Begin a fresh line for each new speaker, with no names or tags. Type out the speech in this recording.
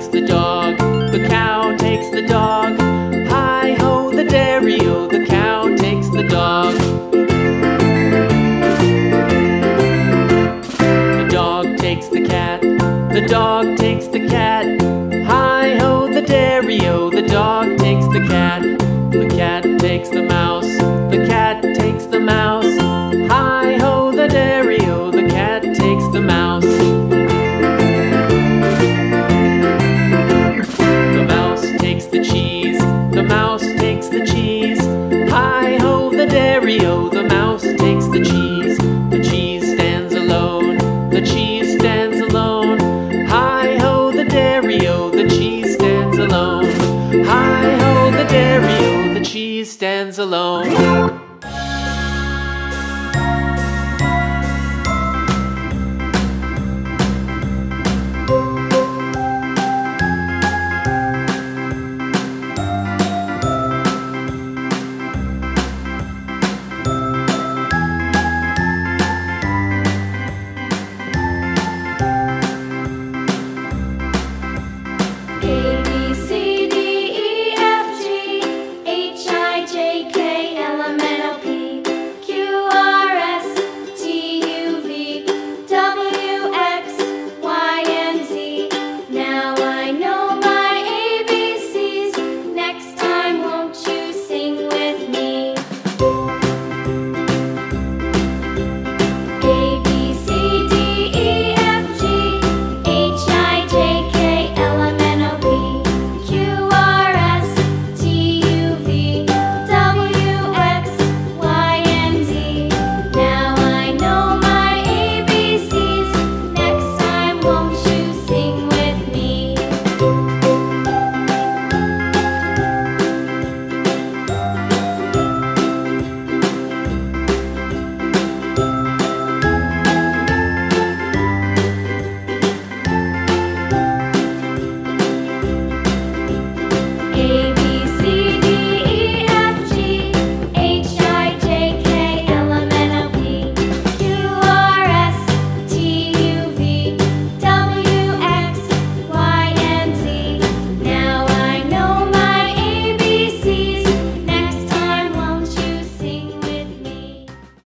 takes the dog, the cow takes the dog. Hi ho, the dairy o, the cow takes the dog. The dog takes the cat, the dog takes the cat. Hi ho, the dairy o, the dog takes the cat. The cat takes the mouse, takes the cheese. Hi ho, the dairy o, the mouse takes the cheese. The cheese stands alone, the cheese stands alone. Hi ho, the dairy o, the cheese stands alone. Hi ho, the dairy o, the cheese stands alone. Okay.